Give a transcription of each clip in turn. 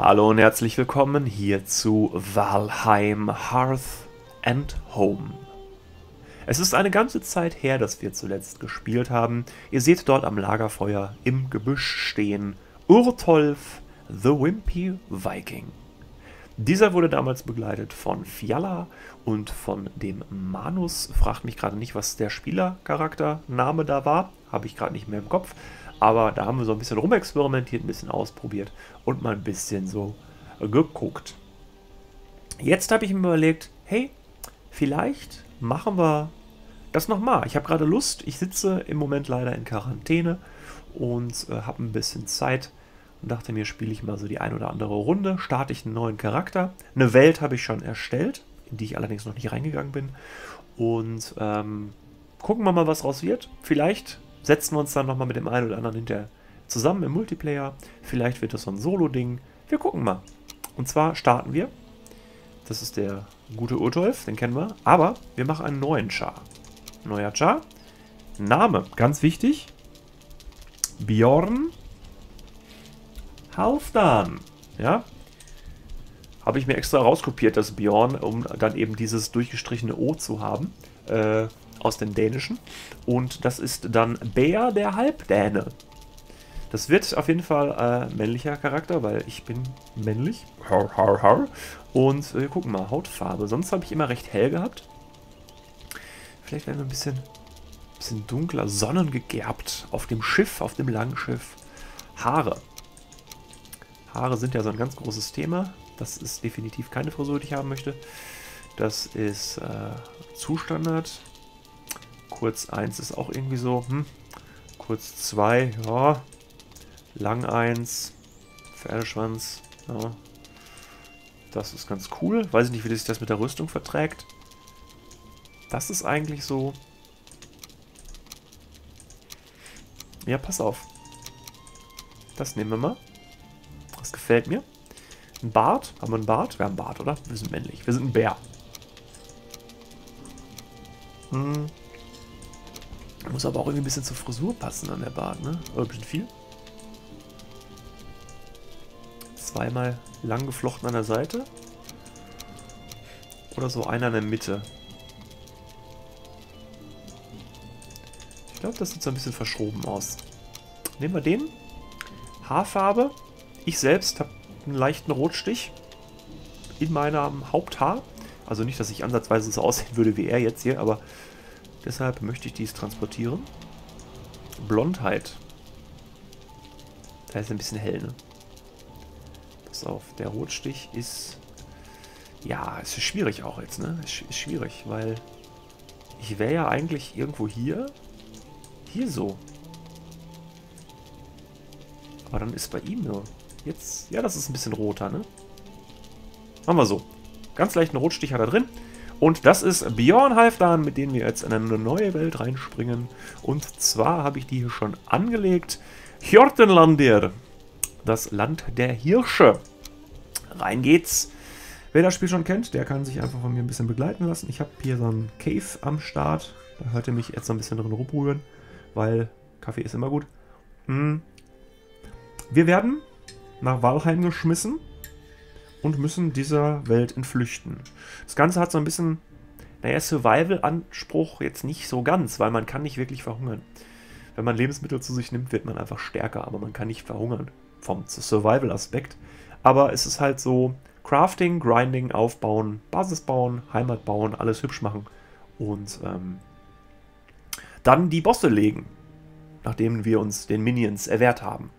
Hallo und herzlich willkommen hier zu Valheim Hearth and Home. Es ist eine ganze Zeit her, dass wir zuletzt gespielt haben. Ihr seht dort am Lagerfeuer im Gebüsch stehen Urtolf, the Wimpy Viking. Dieser wurde damals begleitet von Fiala und von dem Manus. Fragt mich gerade nicht, was der Spielercharaktername da war. Habe ich gerade nicht mehr im Kopf. Aber da haben wir so ein bisschen rumexperimentiert, ein bisschen ausprobiert und mal ein bisschen so geguckt. Jetzt habe ich mir überlegt, hey, vielleicht machen wir das nochmal. Ich habe gerade Lust. Ich sitze im Moment leider in Quarantäne und äh, habe ein bisschen Zeit und dachte mir, spiele ich mal so die ein oder andere Runde, starte ich einen neuen Charakter. Eine Welt habe ich schon erstellt, in die ich allerdings noch nicht reingegangen bin. Und ähm, gucken wir mal, was raus wird. Vielleicht setzen wir uns dann nochmal mit dem einen oder anderen hinterher zusammen im Multiplayer. Vielleicht wird das so ein Solo-Ding. Wir gucken mal. Und zwar starten wir. Das ist der gute Urtolf, den kennen wir. Aber wir machen einen neuen Char. Neuer Char. Name, ganz wichtig. Bjorn Halfdan. Ja. Habe ich mir extra rauskopiert, das Bjorn, um dann eben dieses durchgestrichene O zu haben. Äh, aus dem Dänischen. Und das ist dann Bär der Halbdäne. Das wird auf jeden Fall äh, männlicher Charakter, weil ich bin männlich. Har, har, har. Und äh, wir gucken mal, Hautfarbe. Sonst habe ich immer recht hell gehabt. Vielleicht werden wir ein bisschen, bisschen dunkler, sonnengegerbt auf dem Schiff, auf dem Langschiff. Haare. Haare sind ja so ein ganz großes Thema. Das ist definitiv keine Frisur, die ich haben möchte. Das ist äh, Zustandard. Kurz 1 ist auch irgendwie so, hm. Kurz 2, ja. Lang 1. Pferdeschwanz, ja. Das ist ganz cool. Weiß ich nicht, wie sich das mit der Rüstung verträgt. Das ist eigentlich so... Ja, pass auf. Das nehmen wir mal. Das gefällt mir. Ein Bart. Haben wir einen Bart? Wir haben einen Bart, oder? Wir sind männlich. Wir sind ein Bär. Hm. Muss aber auch irgendwie ein bisschen zur Frisur passen an der Bart, ne? Oder ein bisschen viel. Zweimal lang geflochten an der Seite. Oder so einer in der Mitte. Ich glaube, das sieht so ein bisschen verschoben aus. Nehmen wir den. Haarfarbe. Ich selbst habe einen leichten Rotstich in meinem Haupthaar. Also nicht, dass ich ansatzweise so aussehen würde wie er jetzt hier, aber Deshalb möchte ich dies transportieren. Blondheit. Da ist ein bisschen hell, ne? Pass auf, der Rotstich ist... Ja, es ist schwierig auch jetzt, ne? Es ist schwierig, weil ich wäre ja eigentlich irgendwo hier. Hier so. Aber dann ist bei ihm nur... Jetzt... Ja, das ist ein bisschen roter, ne? Machen wir so. Ganz leichten Rotstich hat er drin. Und das ist Bjorn Halfdan, mit dem wir jetzt in eine neue Welt reinspringen. Und zwar habe ich die hier schon angelegt. Hjortenlandir, das Land der Hirsche. Rein geht's. Wer das Spiel schon kennt, der kann sich einfach von mir ein bisschen begleiten lassen. Ich habe hier so einen Cave am Start. Da hört ihr mich jetzt so ein bisschen drin rumrühren, weil Kaffee ist immer gut. Hm. Wir werden nach Walheim geschmissen und müssen dieser Welt entflüchten. Das Ganze hat so ein bisschen, naja, Survival-Anspruch jetzt nicht so ganz, weil man kann nicht wirklich verhungern. Wenn man Lebensmittel zu sich nimmt, wird man einfach stärker, aber man kann nicht verhungern vom Survival-Aspekt. Aber es ist halt so Crafting, Grinding, Aufbauen, Basis bauen, Heimat bauen, alles hübsch machen und ähm, dann die Bosse legen, nachdem wir uns den Minions erwehrt haben.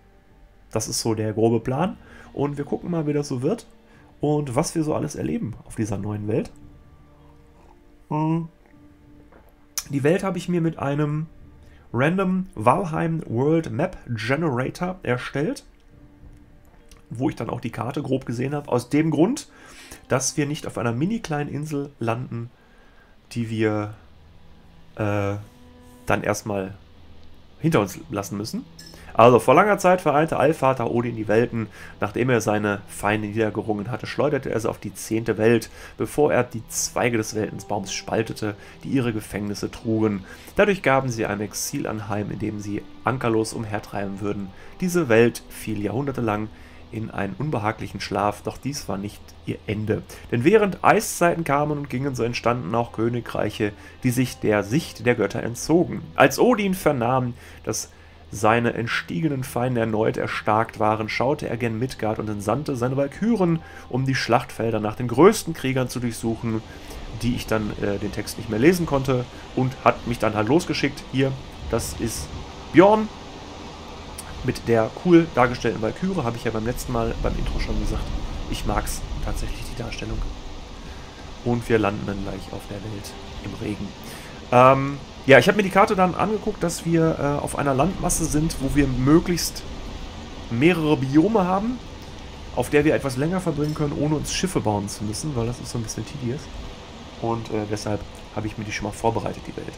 Das ist so der grobe Plan und wir gucken mal, wie das so wird und was wir so alles erleben auf dieser neuen Welt. Hm. Die Welt habe ich mir mit einem Random Valheim World Map Generator erstellt, wo ich dann auch die Karte grob gesehen habe. Aus dem Grund, dass wir nicht auf einer mini kleinen Insel landen, die wir äh, dann erstmal hinter uns lassen müssen, also vor langer Zeit vereinte Allvater Odin die Welten. Nachdem er seine Feinde niedergerungen hatte, schleuderte er sie auf die zehnte Welt, bevor er die Zweige des Weltensbaums spaltete, die ihre Gefängnisse trugen. Dadurch gaben sie einem Exil anheim, in dem sie ankerlos umhertreiben würden. Diese Welt fiel jahrhundertelang in einen unbehaglichen Schlaf, doch dies war nicht ihr Ende. Denn während Eiszeiten kamen und gingen, so entstanden auch Königreiche, die sich der Sicht der Götter entzogen. Als Odin vernahm, dass seine entstiegenen Feinde erneut erstarkt waren, schaute er gen Midgard und entsandte seine Walküren, um die Schlachtfelder nach den größten Kriegern zu durchsuchen, die ich dann äh, den Text nicht mehr lesen konnte und hat mich dann halt losgeschickt. Hier, das ist Bjorn mit der cool dargestellten Walküre, habe ich ja beim letzten Mal beim Intro schon gesagt. Ich mag es tatsächlich, die Darstellung. Und wir landen dann gleich auf der Welt im Regen. Ähm, ja, ich habe mir die Karte dann angeguckt, dass wir äh, auf einer Landmasse sind, wo wir möglichst mehrere Biome haben, auf der wir etwas länger verbringen können, ohne uns Schiffe bauen zu müssen, weil das ist so ein bisschen tedious. Und äh, deshalb habe ich mir die schon mal vorbereitet, die Welt.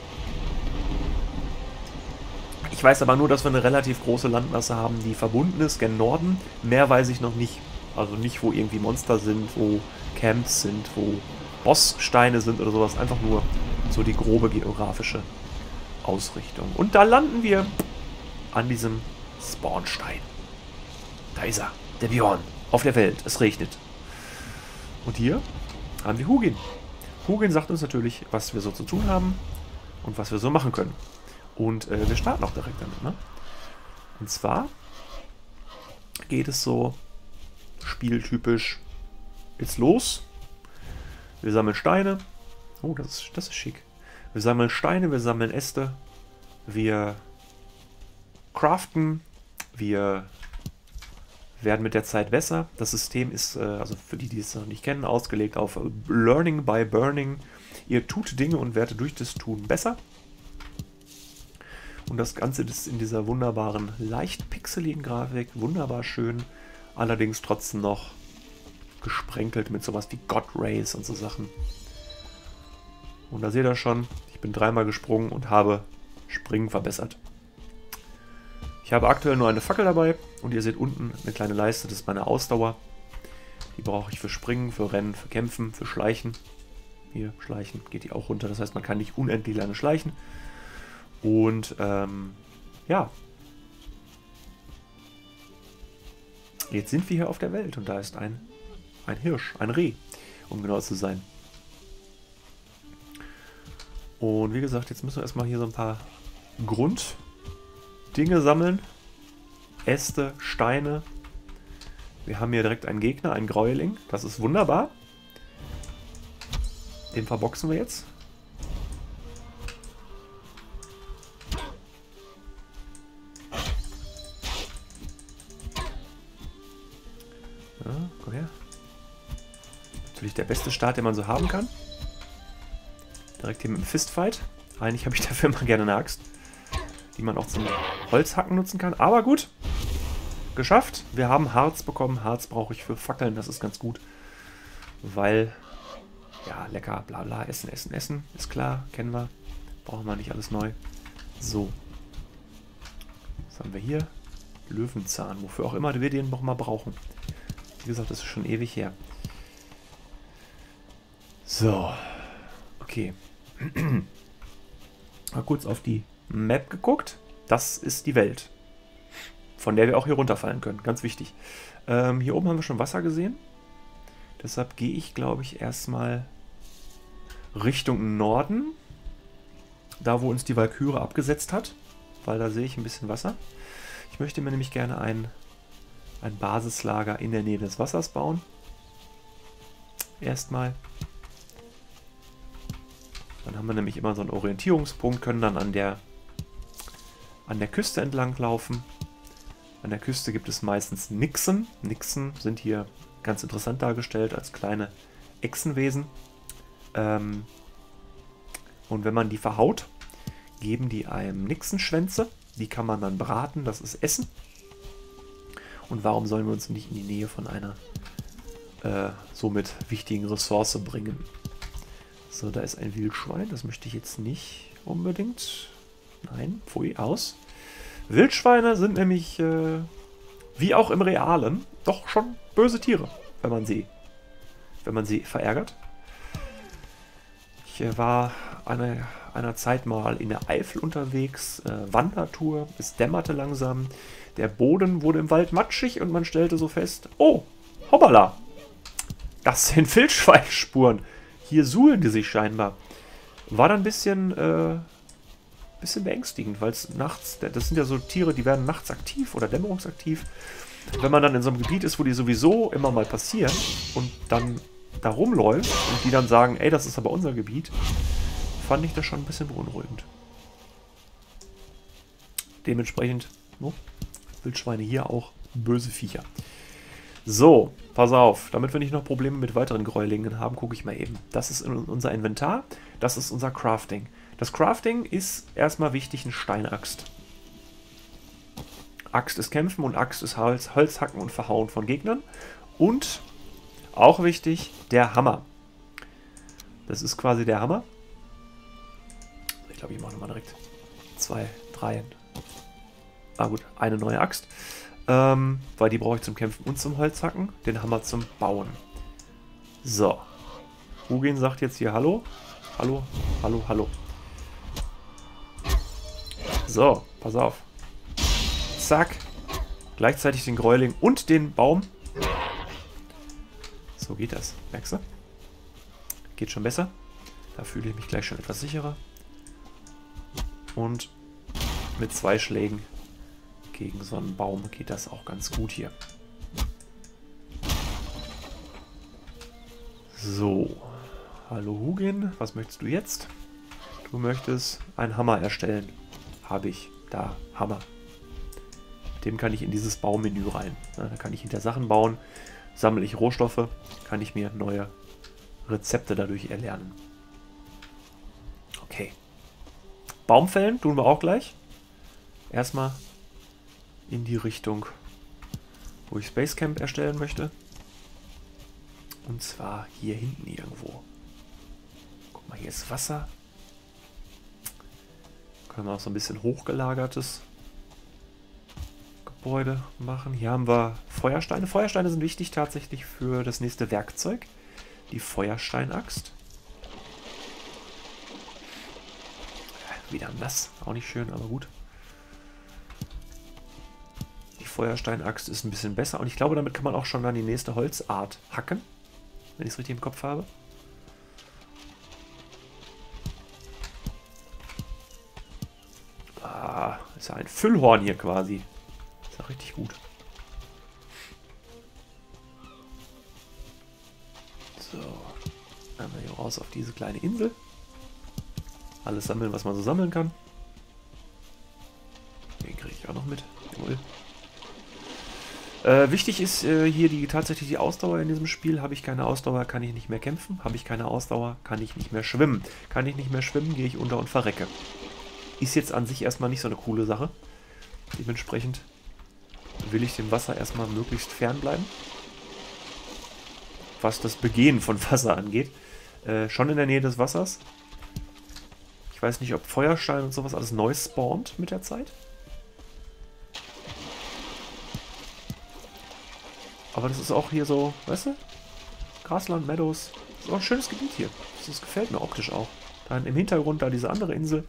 Ich weiß aber nur, dass wir eine relativ große Landmasse haben, die verbunden ist, gen Norden. Mehr weiß ich noch nicht. Also nicht, wo irgendwie Monster sind, wo Camps sind, wo Bosssteine sind oder sowas. Einfach nur so die grobe geografische Ausrichtung. Und da landen wir an diesem Spawnstein. Da ist er, der Bjorn, auf der Welt. Es regnet. Und hier haben wir Hugin. Hugin sagt uns natürlich, was wir so zu tun haben und was wir so machen können. Und äh, wir starten auch direkt damit. Ne? Und zwar geht es so spieltypisch jetzt los. Wir sammeln Steine. Oh, das ist, das ist schick. Wir sammeln Steine, wir sammeln Äste. Wir craften. Wir werden mit der Zeit besser. Das System ist, äh, also für die, die es noch nicht kennen, ausgelegt auf Learning by Burning. Ihr tut Dinge und werdet durch das Tun besser. Und das Ganze ist in dieser wunderbaren, leicht pixeligen Grafik. Wunderbar schön. Allerdings trotzdem noch gesprenkelt mit sowas wie God Rays und so Sachen. Und da seht ihr schon, ich bin dreimal gesprungen und habe Springen verbessert. Ich habe aktuell nur eine Fackel dabei und ihr seht unten eine kleine Leiste, das ist meine Ausdauer. Die brauche ich für Springen, für Rennen, für Kämpfen, für Schleichen. Hier, Schleichen geht die auch runter, das heißt man kann nicht unendlich lange schleichen. Und ähm, ja, jetzt sind wir hier auf der Welt und da ist ein, ein Hirsch, ein Reh, um genau zu sein. Und wie gesagt, jetzt müssen wir erstmal hier so ein paar Grunddinge sammeln. Äste, Steine. Wir haben hier direkt einen Gegner, einen Gräuling. Das ist wunderbar. Den verboxen wir jetzt. Ja, komm her. Natürlich der beste Start, den man so haben kann. Direkt hier mit dem Fistfight. Eigentlich habe ich dafür immer gerne eine Axt, die man auch zum Holzhacken nutzen kann. Aber gut, geschafft. Wir haben Harz bekommen. Harz brauche ich für Fackeln, das ist ganz gut. Weil, ja, lecker, bla bla, essen, essen, essen, ist klar, kennen wir. Brauchen wir nicht alles neu. So. Was haben wir hier? Löwenzahn, wofür auch immer wir den nochmal brauchen. Wie gesagt, das ist schon ewig her. So. Okay. Mal kurz auf die Map geguckt. Das ist die Welt. Von der wir auch hier runterfallen können. Ganz wichtig. Ähm, hier oben haben wir schon Wasser gesehen. Deshalb gehe ich, glaube ich, erstmal Richtung Norden. Da, wo uns die Valkyrie abgesetzt hat. Weil da sehe ich ein bisschen Wasser. Ich möchte mir nämlich gerne ein, ein Basislager in der Nähe des Wassers bauen. Erstmal. Dann haben wir nämlich immer so einen Orientierungspunkt, können dann an der, an der Küste entlang laufen. An der Küste gibt es meistens Nixen. Nixen sind hier ganz interessant dargestellt als kleine Echsenwesen. Ähm und wenn man die verhaut, geben die einem Nixenschwänze. Die kann man dann braten, das ist Essen. Und warum sollen wir uns nicht in die Nähe von einer äh, somit wichtigen Ressource bringen? So, da ist ein Wildschwein. Das möchte ich jetzt nicht unbedingt. Nein, pfui, aus. Wildschweine sind nämlich, äh, wie auch im Realen, doch schon böse Tiere, wenn man sie, wenn man sie verärgert. Ich äh, war eine, einer Zeit mal in der Eifel unterwegs, äh, Wandertour, es dämmerte langsam. Der Boden wurde im Wald matschig und man stellte so fest, oh, hoppala, das sind Wildschweinspuren. Hier suhlen die sich scheinbar. War dann ein bisschen, äh, bisschen beängstigend, weil es nachts, das sind ja so Tiere, die werden nachts aktiv oder dämmerungsaktiv. Wenn man dann in so einem Gebiet ist, wo die sowieso immer mal passieren und dann da rumläuft und die dann sagen, ey, das ist aber unser Gebiet, fand ich das schon ein bisschen beunruhigend. Dementsprechend, no, Wildschweine hier auch böse Viecher. So, pass auf, damit wir nicht noch Probleme mit weiteren Gräulingen haben, gucke ich mal eben. Das ist unser Inventar, das ist unser Crafting. Das Crafting ist erstmal wichtig, eine Steinaxt. Axt ist Kämpfen und Axt ist Holz, Holzhacken und Verhauen von Gegnern. Und, auch wichtig, der Hammer. Das ist quasi der Hammer. Ich glaube, ich mache nochmal direkt zwei, drei. Ah gut, eine neue Axt. Ähm, weil die brauche ich zum Kämpfen und zum Holzhacken. Den Hammer zum Bauen. So. Hugin sagt jetzt hier Hallo. Hallo, hallo, hallo. So, pass auf. Zack. Gleichzeitig den Gräuling und den Baum. So geht das. Merkst du? Geht schon besser. Da fühle ich mich gleich schon etwas sicherer. Und mit zwei Schlägen gegen so einen Baum geht das auch ganz gut hier. So. Hallo Hugin, was möchtest du jetzt? Du möchtest einen Hammer erstellen. Habe ich. Da, Hammer. Mit dem kann ich in dieses Baumenü rein. da kann ich hinter Sachen bauen, sammle ich Rohstoffe, kann ich mir neue Rezepte dadurch erlernen. Okay. Baumfällen tun wir auch gleich. Erstmal in die Richtung, wo ich Space Camp erstellen möchte. Und zwar hier hinten irgendwo. Guck mal, hier ist Wasser. Können wir auch so ein bisschen hochgelagertes Gebäude machen. Hier haben wir Feuersteine. Feuersteine sind wichtig tatsächlich für das nächste Werkzeug. Die Feuersteinaxt. Wieder nass. Auch nicht schön, aber gut. Feuersteinaxt ist ein bisschen besser. Und ich glaube, damit kann man auch schon dann die nächste Holzart hacken. Wenn ich es richtig im Kopf habe. Ah, ist ja ein Füllhorn hier quasi. Ist ja richtig gut. So. Einmal hier raus auf diese kleine Insel. Alles sammeln, was man so sammeln kann. Den kriege ich auch noch mit. Jawohl. Äh, wichtig ist äh, hier die tatsächlich die Ausdauer in diesem Spiel. Habe ich keine Ausdauer, kann ich nicht mehr kämpfen. Habe ich keine Ausdauer, kann ich nicht mehr schwimmen. Kann ich nicht mehr schwimmen, gehe ich unter und verrecke. Ist jetzt an sich erstmal nicht so eine coole Sache. Dementsprechend will ich dem Wasser erstmal möglichst fern bleiben. Was das Begehen von Wasser angeht. Äh, schon in der Nähe des Wassers. Ich weiß nicht, ob Feuerstein und sowas alles neu spawnt mit der Zeit. Aber das ist auch hier so, weißt du? Grasland, Meadows. Das ist auch ein schönes Gebiet hier. Das gefällt mir optisch auch. Dann im Hintergrund da diese andere Insel.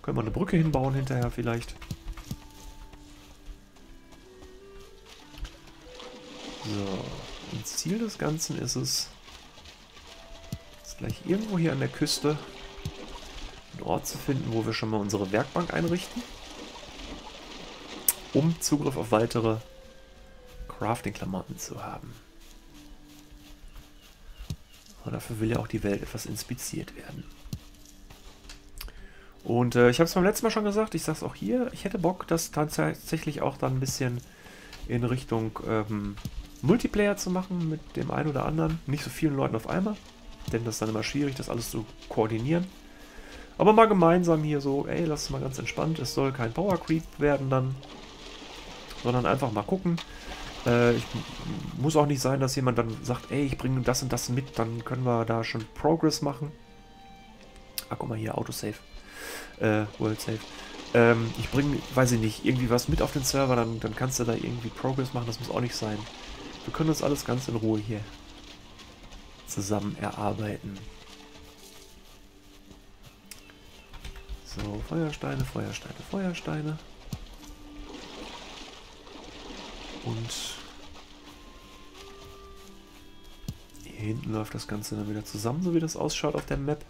Können wir eine Brücke hinbauen hinterher vielleicht. So. Und Ziel des Ganzen ist es, jetzt gleich irgendwo hier an der Küste einen Ort zu finden, wo wir schon mal unsere Werkbank einrichten. Um Zugriff auf weitere Crafting-Klamotten zu haben. Und dafür will ja auch die Welt etwas inspiziert werden. Und äh, ich habe es beim letzten Mal schon gesagt, ich sage es auch hier, ich hätte Bock, das tatsächlich auch dann ein bisschen in Richtung ähm, Multiplayer zu machen mit dem einen oder anderen. Nicht so vielen Leuten auf einmal, denn das ist dann immer schwierig, das alles zu koordinieren. Aber mal gemeinsam hier so, ey, lass es mal ganz entspannt. Es soll kein Power Creep werden dann, sondern einfach mal gucken. Äh, ich, muss auch nicht sein, dass jemand dann sagt, ey, ich bringe das und das mit, dann können wir da schon Progress machen. Ah, guck mal hier, Autosave. Äh, World Save. Ähm, ich bringe, weiß ich nicht, irgendwie was mit auf den Server, dann, dann kannst du da irgendwie Progress machen, das muss auch nicht sein. Wir können uns alles ganz in Ruhe hier zusammen erarbeiten. So, Feuersteine, Feuersteine, Feuersteine. Und hier hinten läuft das Ganze dann wieder zusammen, so wie das ausschaut auf der Map.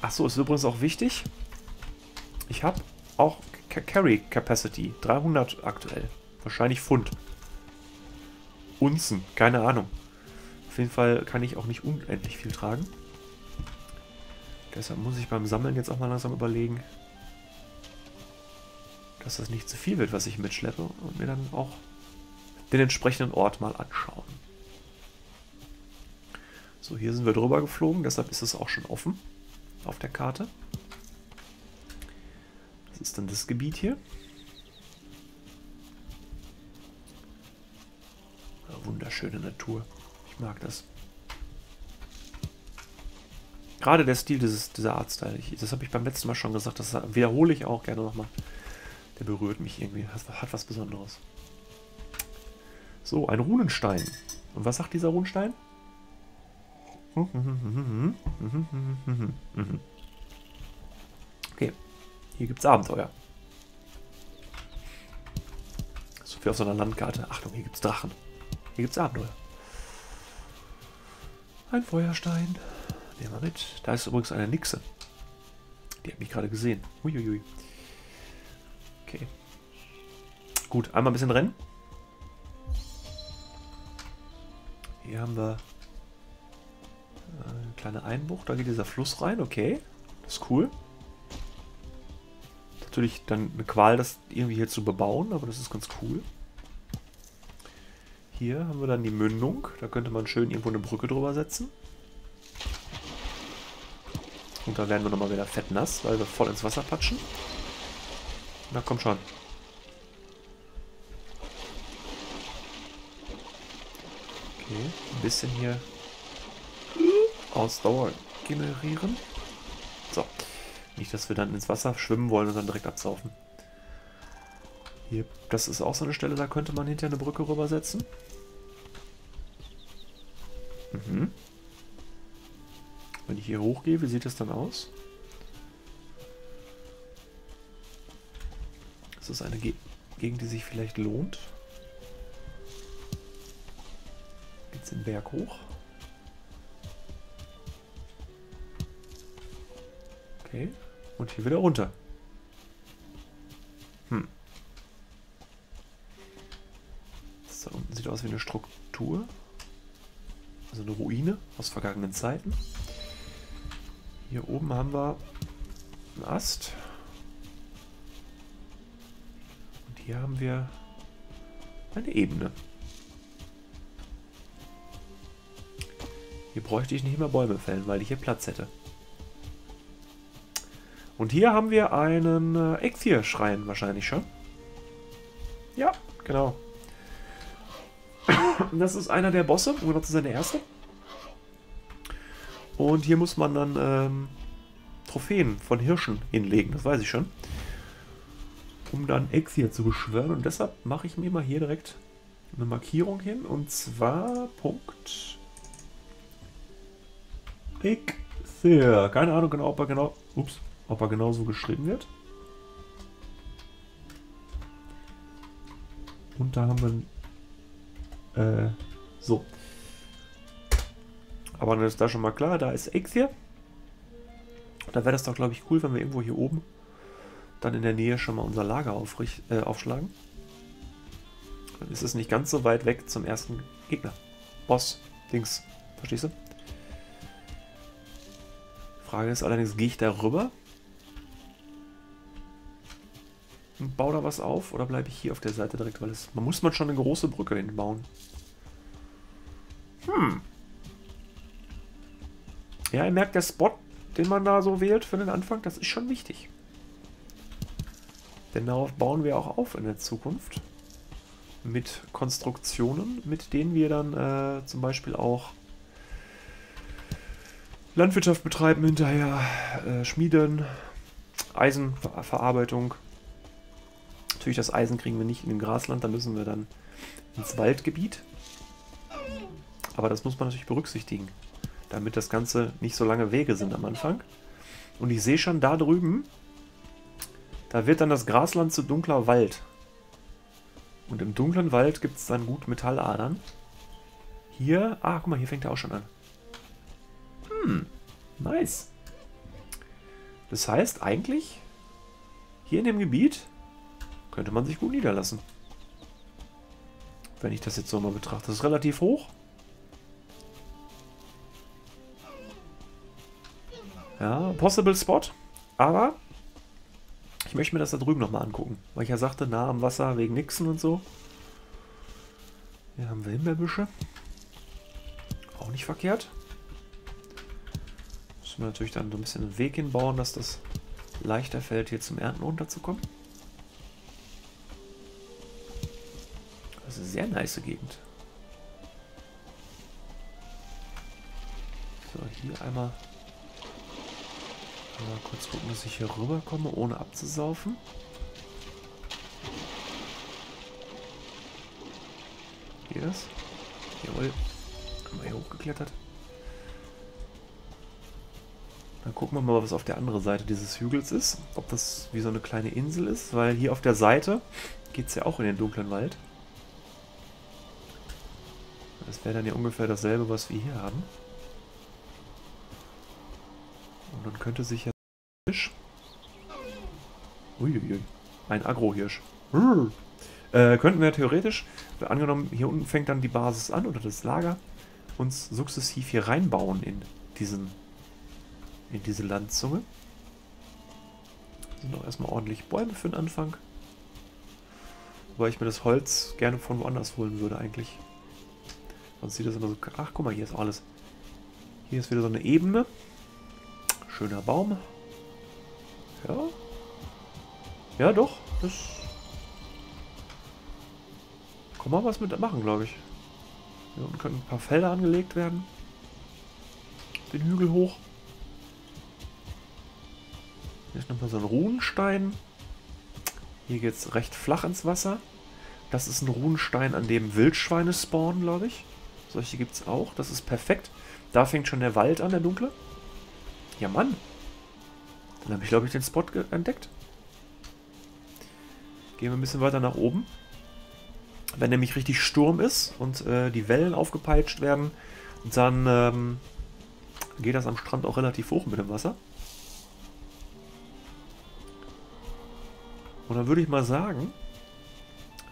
Achso, ist übrigens auch wichtig. Ich habe auch Carry Capacity. 300 aktuell. Wahrscheinlich Pfund. Unzen, keine Ahnung. Auf jeden Fall kann ich auch nicht unendlich viel tragen. Deshalb muss ich beim Sammeln jetzt auch mal langsam überlegen, dass das nicht zu viel wird, was ich mitschleppe und mir dann auch den entsprechenden Ort mal anschauen. So, hier sind wir drüber geflogen, deshalb ist es auch schon offen auf der Karte. Das ist dann das Gebiet hier. wunderschöne Natur. Ich mag das. Gerade der Stil dieses, dieser Artstyle, ich, das habe ich beim letzten Mal schon gesagt, das wiederhole ich auch gerne nochmal. Der berührt mich irgendwie, hat, hat was Besonderes. So, ein Runenstein. Und was sagt dieser Runenstein? Okay, hier gibt es Abenteuer. So viel auf so einer Landkarte. Achtung, hier gibt es Drachen. Hier gibt es Abenteuer. Ein Feuerstein. Nehmen wir mit. Da ist übrigens eine Nixe. Die hat mich gerade gesehen. Uiuiui. Okay. Gut, einmal ein bisschen rennen. Hier haben wir eine kleine Einbucht. Da geht dieser Fluss rein. Okay. Das ist cool. Natürlich dann eine Qual, das irgendwie hier zu bebauen, aber das ist ganz cool. Hier haben wir dann die Mündung. Da könnte man schön irgendwo eine Brücke drüber setzen. Und da werden wir nochmal wieder fett nass, weil wir voll ins Wasser patschen. Na komm schon. Okay, ein bisschen hier Ausdauer generieren. So. Nicht, dass wir dann ins Wasser schwimmen wollen und dann direkt absaufen. Hier, das ist auch so eine Stelle, da könnte man hinter eine Brücke rübersetzen. Mhm. Wenn ich hier hochgehe, wie sieht das dann aus? Ist das eine Ge Gegend, die sich vielleicht lohnt? Geht's den Berg hoch? Okay. Und hier wieder runter. Hm. Das da unten sieht aus wie eine Struktur. Also eine Ruine aus vergangenen Zeiten. Hier oben haben wir einen Ast. Und hier haben wir eine Ebene. Hier bräuchte ich nicht mehr Bäume fällen, weil ich hier Platz hätte. Und hier haben wir einen äh, Ekthir-Schrein wahrscheinlich schon. Ja, genau. das ist einer der Bosse, um genau zu sein, der erste. Und hier muss man dann ähm, Trophäen von Hirschen hinlegen, das weiß ich schon. Um dann Exia zu beschwören. Und deshalb mache ich mir mal hier direkt eine Markierung hin. Und zwar Punkt Exia. Keine Ahnung genau, ob er genau, ups, ob er genau so geschrieben wird. Und da haben wir äh, so. Aber dann ist da schon mal klar, da ist hier. Da wäre das doch, glaube ich, cool, wenn wir irgendwo hier oben dann in der Nähe schon mal unser Lager äh, aufschlagen. Dann ist es nicht ganz so weit weg zum ersten Gegner. Boss, Dings. Verstehst du? Frage ist allerdings, gehe ich da rüber? Und baue da was auf oder bleibe ich hier auf der Seite direkt, weil es. Man muss man schon eine große Brücke hinbauen. Hm. Ja, ihr merkt, der Spot, den man da so wählt für den Anfang, das ist schon wichtig. Denn darauf bauen wir auch auf in der Zukunft. Mit Konstruktionen, mit denen wir dann äh, zum Beispiel auch Landwirtschaft betreiben hinterher, äh, Schmieden, Eisenverarbeitung. Natürlich das Eisen kriegen wir nicht in dem Grasland, da müssen wir dann ins Waldgebiet. Aber das muss man natürlich berücksichtigen damit das Ganze nicht so lange Wege sind am Anfang. Und ich sehe schon da drüben, da wird dann das Grasland zu dunkler Wald. Und im dunklen Wald gibt es dann gut Metalladern. Hier, ah, guck mal, hier fängt er auch schon an. Hm, nice. Das heißt, eigentlich, hier in dem Gebiet könnte man sich gut niederlassen. Wenn ich das jetzt so mal betrachte. Das ist relativ hoch. Ja, possible Spot. Aber ich möchte mir das da drüben nochmal angucken. Weil ich ja sagte, nah am Wasser wegen Nixon und so. Hier haben wir Himbeerbüsche. Auch nicht verkehrt. Müssen wir natürlich dann so ein bisschen einen Weg hinbauen, dass das leichter fällt, hier zum Ernten runterzukommen. Das ist eine sehr nice Gegend. So, hier einmal Mal kurz gucken, dass ich hier rüberkomme, ohne abzusaufen. Hier das? Jawohl. Haben wir hier hochgeklettert. Dann gucken wir mal, was auf der anderen Seite dieses Hügels ist. Ob das wie so eine kleine Insel ist, weil hier auf der Seite geht es ja auch in den dunklen Wald. Das wäre dann ja ungefähr dasselbe, was wir hier haben. Und könnte sich ja Hirsch. Uiuiui. Ein Agrohirsch. Äh, könnten wir theoretisch, angenommen, hier unten fängt dann die Basis an oder das Lager, uns sukzessiv hier reinbauen in diesen in diese Landzunge. Sind auch erstmal ordentlich Bäume für den Anfang. Wobei ich mir das Holz gerne von woanders holen würde eigentlich. Sonst sieht das immer so... Ach, guck mal, hier ist alles. Hier ist wieder so eine Ebene. Schöner Baum. Ja. Ja, doch. Das kann man was mit machen, glaube ich. Hier unten können ein paar Felder angelegt werden. Den Hügel hoch. Hier ist nochmal so ein Runenstein. Hier geht es recht flach ins Wasser. Das ist ein Runenstein, an dem Wildschweine spawnen, glaube ich. Solche gibt es auch. Das ist perfekt. Da fängt schon der Wald an, der dunkle. Ja, Mann. Dann habe ich, glaube ich, den Spot entdeckt. Gehen wir ein bisschen weiter nach oben. Wenn nämlich richtig Sturm ist und äh, die Wellen aufgepeitscht werden, dann ähm, geht das am Strand auch relativ hoch mit dem Wasser. Und dann würde ich mal sagen,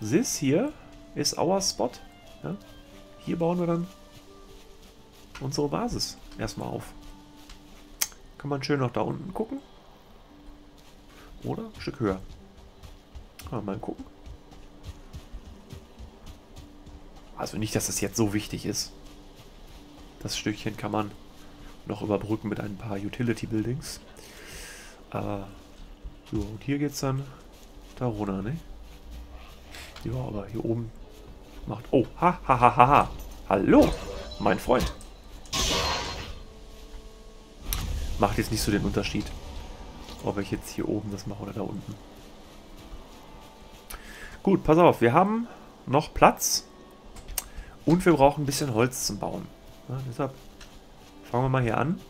this hier ist our Spot. Ja? Hier bauen wir dann unsere Basis erstmal auf. Kann man schön noch da unten gucken. Oder? Ein Stück höher. Mal gucken. Also nicht, dass das jetzt so wichtig ist. Das Stückchen kann man noch überbrücken mit ein paar Utility Buildings. Äh, so, und hier geht's dann da runter, ne? Ja, aber hier oben macht... Oh, ha, ha, ha, ha, ha. Hallo, mein Freund. Macht jetzt nicht so den Unterschied, ob ich jetzt hier oben das mache oder da unten. Gut, pass auf, wir haben noch Platz und wir brauchen ein bisschen Holz zum Bauen. Ja, deshalb fangen wir mal hier an,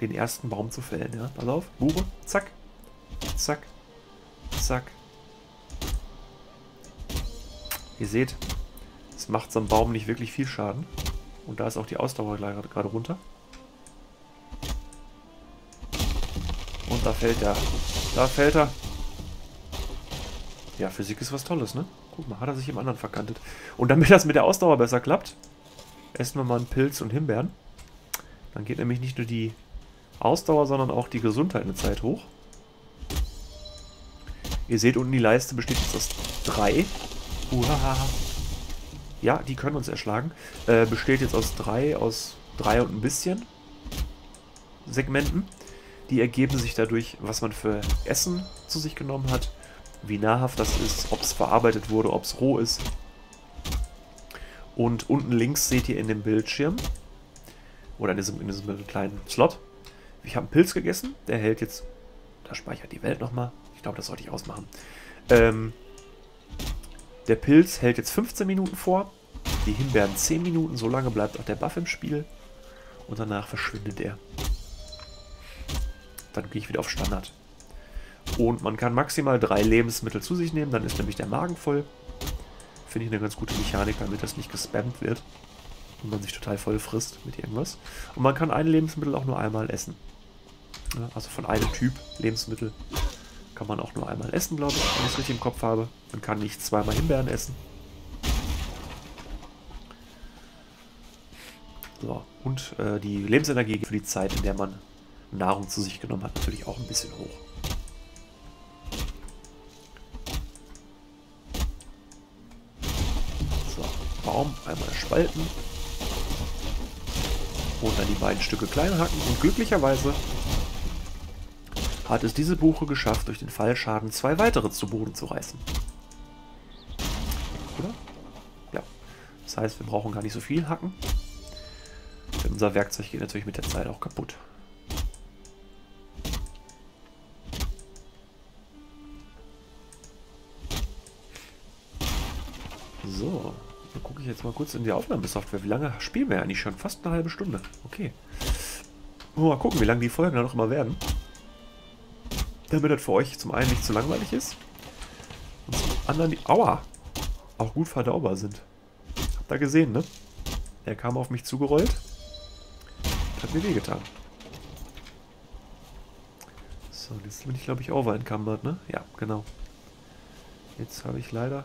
den ersten Baum zu fällen. Ja? Pass auf, Buche, zack, zack, zack. Ihr seht, es macht so einem Baum nicht wirklich viel Schaden. Und da ist auch die Ausdauer gerade runter. Da fällt er. Da fällt er. Ja, Physik ist was Tolles, ne? Guck mal, hat er sich im anderen verkantet. Und damit das mit der Ausdauer besser klappt, essen wir mal einen Pilz und Himbeeren. Dann geht nämlich nicht nur die Ausdauer, sondern auch die Gesundheit eine Zeit hoch. Ihr seht unten, die Leiste besteht jetzt aus drei. Uhaha. Ja, die können uns erschlagen. Äh, besteht jetzt aus drei, aus drei und ein bisschen Segmenten. Die ergeben sich dadurch, was man für Essen zu sich genommen hat, wie nahrhaft das ist, ob es verarbeitet wurde, ob es roh ist. Und unten links seht ihr in dem Bildschirm, oder in diesem, in diesem kleinen Slot, ich habe einen Pilz gegessen, der hält jetzt, da speichert die Welt nochmal, ich glaube, das sollte ich ausmachen. Ähm, der Pilz hält jetzt 15 Minuten vor, die Himbeeren 10 Minuten, so lange bleibt auch der Buff im Spiel und danach verschwindet er. Dann gehe ich wieder auf Standard. Und man kann maximal drei Lebensmittel zu sich nehmen, dann ist nämlich der Magen voll. Finde ich eine ganz gute Mechanik, damit das nicht gespammt wird. Und man sich total voll frisst mit irgendwas. Und man kann ein Lebensmittel auch nur einmal essen. Also von einem Typ Lebensmittel kann man auch nur einmal essen, glaube ich, wenn ich es richtig im Kopf habe. Man kann nicht zweimal Himbeeren essen. So, und äh, die Lebensenergie für die Zeit, in der man Nahrung zu sich genommen hat, natürlich auch ein bisschen hoch. So, Baum einmal spalten. Und dann die beiden Stücke klein hacken. Und glücklicherweise hat es diese Buche geschafft, durch den Fallschaden zwei weitere zu Boden zu reißen. Oder? Ja. Das heißt, wir brauchen gar nicht so viel hacken. Denn unser Werkzeug geht natürlich mit der Zeit auch kaputt. So, dann gucke ich jetzt mal kurz in die Aufnahmesoftware. Wie lange spielen wir eigentlich schon? Fast eine halbe Stunde. Okay. Mal gucken, wie lange die Folgen dann noch immer werden. Damit das für euch zum einen nicht zu langweilig ist. Und zum anderen die... Aua! Auch gut verdaubar sind. Habt ihr gesehen, ne? Er kam auf mich zugerollt. Hat mir wehgetan. So, jetzt bin ich, glaube ich, over encumbered, ne? Ja, genau. Jetzt habe ich leider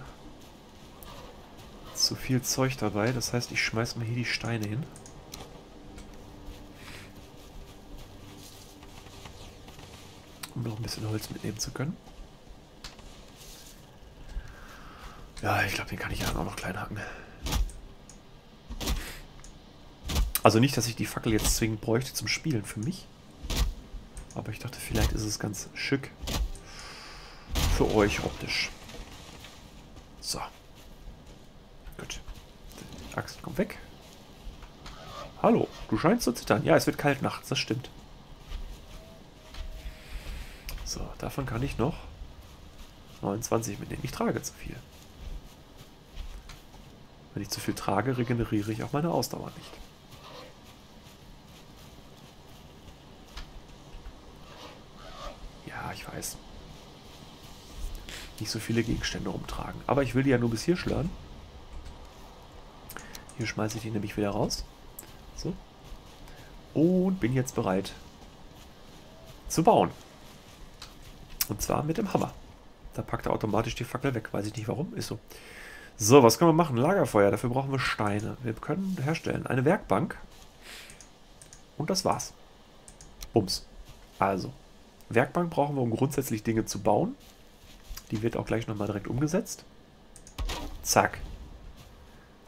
zu viel Zeug dabei. Das heißt, ich schmeiß mal hier die Steine hin. Um noch ein bisschen Holz mitnehmen zu können. Ja, ich glaube, den kann ich ja auch noch klein hacken. Also nicht, dass ich die Fackel jetzt zwingend bräuchte zum Spielen für mich. Aber ich dachte, vielleicht ist es ganz schick für euch optisch. So. Gut. Die Axt kommt weg. Hallo, du scheinst zu zittern. Ja, es wird kalt nachts, das stimmt. So, davon kann ich noch 29 mitnehmen. Ich trage zu viel. Wenn ich zu viel trage, regeneriere ich auch meine Ausdauer nicht. Ja, ich weiß. Nicht so viele Gegenstände rumtragen. Aber ich will die ja nur bis hier schlören. Hier schmeiße ich die nämlich wieder raus. So. Und bin jetzt bereit zu bauen. Und zwar mit dem Hammer. Da packt er automatisch die Fackel weg. Weiß ich nicht warum. Ist so. So, was können wir machen? Lagerfeuer. Dafür brauchen wir Steine. Wir können herstellen eine Werkbank. Und das war's. Bums. Also, Werkbank brauchen wir, um grundsätzlich Dinge zu bauen. Die wird auch gleich nochmal direkt umgesetzt. Zack.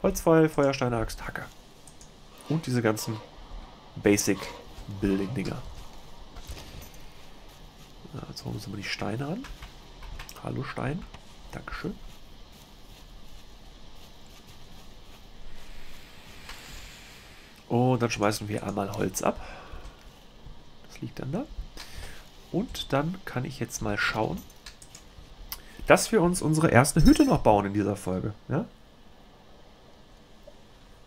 Holzpfeil, Feuersteine, Axt, Hacke. Und diese ganzen Basic Building Dinger. Jetzt holen wir uns mal die Steine an. Hallo Stein. Dankeschön. Und dann schmeißen wir einmal Holz ab. Das liegt dann da. Und dann kann ich jetzt mal schauen, dass wir uns unsere erste Hütte noch bauen in dieser Folge. Ja?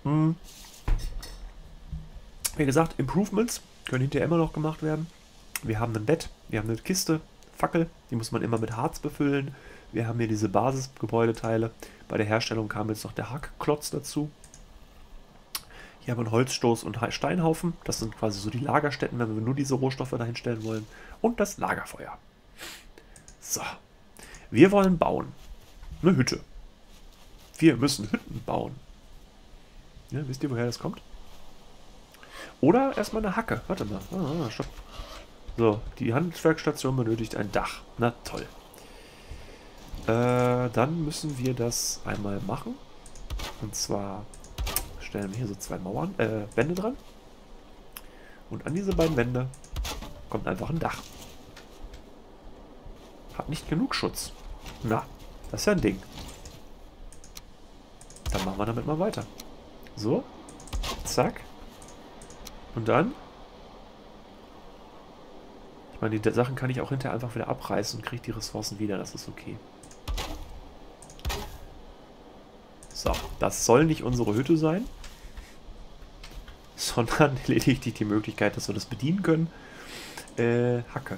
Hm. Wie gesagt, Improvements können hinterher immer noch gemacht werden. Wir haben ein Bett, wir haben eine Kiste, Fackel, die muss man immer mit Harz befüllen. Wir haben hier diese Basisgebäudeteile. Bei der Herstellung kam jetzt noch der Hackklotz dazu. Hier haben wir einen Holzstoß und Steinhaufen. Das sind quasi so die Lagerstätten, wenn wir nur diese Rohstoffe dahinstellen wollen. Und das Lagerfeuer. So. Wir wollen bauen. Eine Hütte. Wir müssen Hütten bauen. Ja, wisst ihr, woher das kommt? Oder erstmal eine Hacke. Warte mal. Ah, stopp. So, die Handwerkstation benötigt ein Dach. Na toll. Äh, dann müssen wir das einmal machen. Und zwar stellen wir hier so zwei Mauern, äh, Wände dran. Und an diese beiden Wände kommt einfach ein Dach. Hat nicht genug Schutz. Na, das ist ja ein Ding. Dann machen wir damit mal weiter. So. Zack. Und dann... Ich meine, die Sachen kann ich auch hinterher einfach wieder abreißen und kriege die Ressourcen wieder. Das ist okay. So, das soll nicht unsere Hütte sein sondern lediglich die Möglichkeit, dass wir das bedienen können. Äh, Hacke.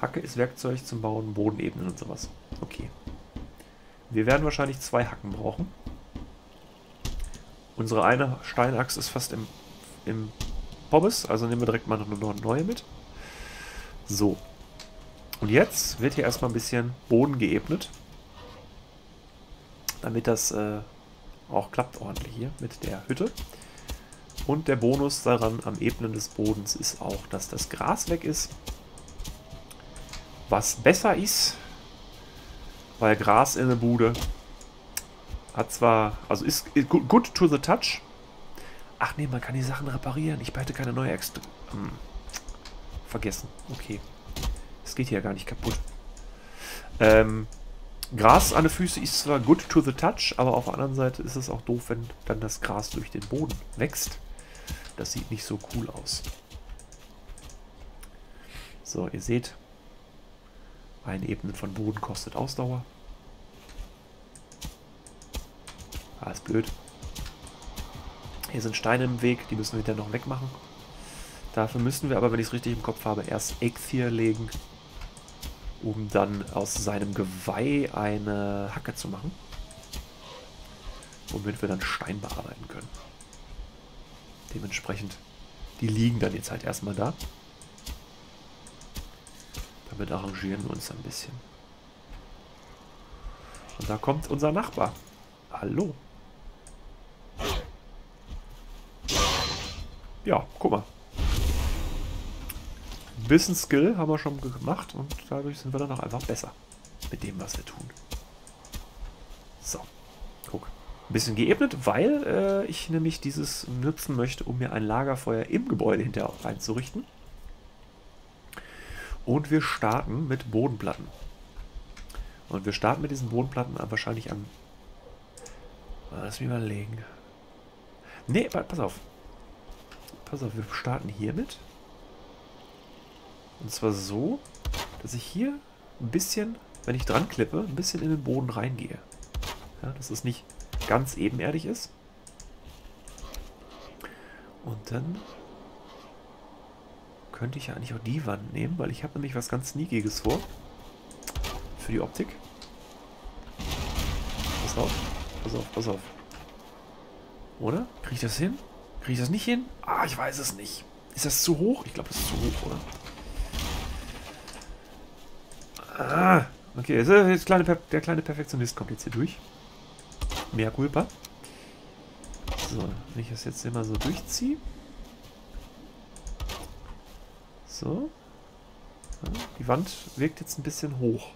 Hacke ist Werkzeug zum Bauen, Bodenebenen und sowas. Okay. Wir werden wahrscheinlich zwei Hacken brauchen. Unsere eine Steinachs ist fast im, im Pobbes, also nehmen wir direkt mal noch eine neue mit. So. Und jetzt wird hier erstmal ein bisschen Boden geebnet. Damit das äh, auch klappt ordentlich hier mit der Hütte. Und der Bonus daran am Ebnen des Bodens ist auch, dass das Gras weg ist. Was besser ist, weil Gras in der Bude hat zwar, also ist good to the touch. Ach nee, man kann die Sachen reparieren. Ich behalte keine neue Extra. Hm. Vergessen. Okay. Es geht hier gar nicht kaputt. Ähm, Gras an den Füßen ist zwar good to the touch, aber auf der anderen Seite ist es auch doof, wenn dann das Gras durch den Boden wächst. Das sieht nicht so cool aus. So, ihr seht, ein Ebenen von Boden kostet Ausdauer. Ah, ist blöd. Hier sind Steine im Weg, die müssen wir dann noch wegmachen. Dafür müssen wir aber, wenn ich es richtig im Kopf habe, erst Eikthier legen, um dann aus seinem Geweih eine Hacke zu machen. Womit wir dann Stein bearbeiten können. Dementsprechend, die liegen dann jetzt halt erstmal da. Damit arrangieren wir uns ein bisschen. Und da kommt unser Nachbar. Hallo. Ja, guck mal. Ein bisschen Skill haben wir schon gemacht und dadurch sind wir dann auch einfach besser mit dem, was wir tun. So, guck. Ein bisschen geebnet, weil äh, ich nämlich dieses nutzen möchte, um mir ein Lagerfeuer im Gebäude hinterher einzurichten. Und wir starten mit Bodenplatten. Und wir starten mit diesen Bodenplatten wahrscheinlich am... Lass mich mal legen. Nee, pass auf. Pass auf, wir starten hiermit. Und zwar so, dass ich hier ein bisschen, wenn ich dran klippe, ein bisschen in den Boden reingehe. Ja, dass es nicht ganz ebenerdig ist. Und dann könnte ich ja eigentlich auch die Wand nehmen, weil ich habe nämlich was ganz Sneakiges vor. Für die Optik. Pass auf, pass auf, pass auf. Oder? Kriege ich das hin? Kriege ich das nicht hin? Ah, ich weiß es nicht. Ist das zu hoch? Ich glaube, das ist zu hoch, oder? Ah, okay. Also jetzt kleine, der kleine Perfektionist kommt jetzt hier durch. Mehr Culpa. So, wenn ich das jetzt immer so durchziehe. So. Die Wand wirkt jetzt ein bisschen hoch.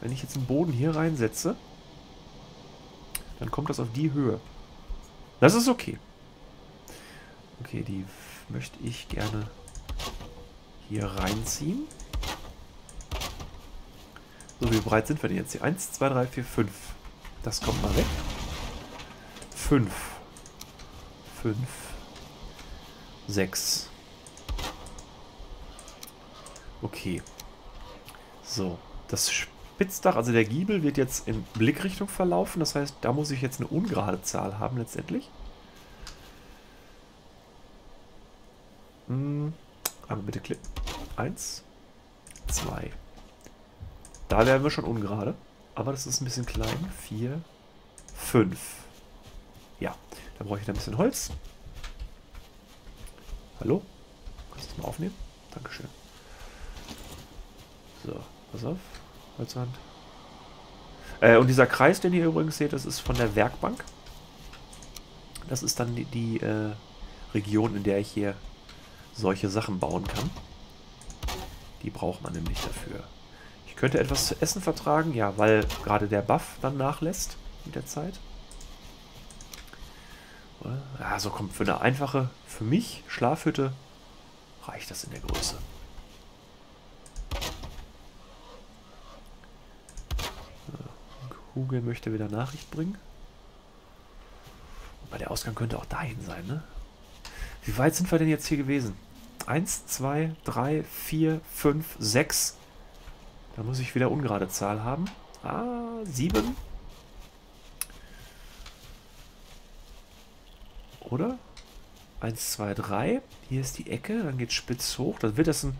Wenn ich jetzt den Boden hier reinsetze, dann kommt das auf die Höhe. Das ist okay. Okay, die möchte ich gerne hier reinziehen. So, wie breit sind wir denn jetzt hier? 1, 2, 3, 4, 5. Das kommt mal weg. 5. 5. 6. Okay. So, das Spitzdach, also der Giebel wird jetzt in Blickrichtung verlaufen. Das heißt, da muss ich jetzt eine ungerade Zahl haben letztendlich. Hm, aber bitte klipp. Eins, zwei. Da wären wir schon ungerade. Aber das ist ein bisschen klein. Vier, fünf. Ja, dann brauche ich da ein bisschen Holz. Hallo? Kannst du das mal aufnehmen? Dankeschön. So, pass auf. Holzwand. Äh, und dieser Kreis, den ihr übrigens seht, das ist von der Werkbank. Das ist dann die, die äh, Region, in der ich hier solche Sachen bauen kann. Die braucht man nämlich dafür. Ich könnte etwas zu essen vertragen, ja, weil gerade der Buff dann nachlässt mit der Zeit. Ja, so kommt für eine einfache, für mich, Schlafhütte, reicht das in der Größe. Google möchte wieder Nachricht bringen. Bei der Ausgang könnte auch dahin sein, ne? Wie weit sind wir denn jetzt hier gewesen? 1, 2, 3, 4, 5, 6. Da muss ich wieder ungerade Zahl haben. Ah, 7. Oder? 1, 2, 3. Hier ist die Ecke, dann geht spitz hoch. Dann wird das ein,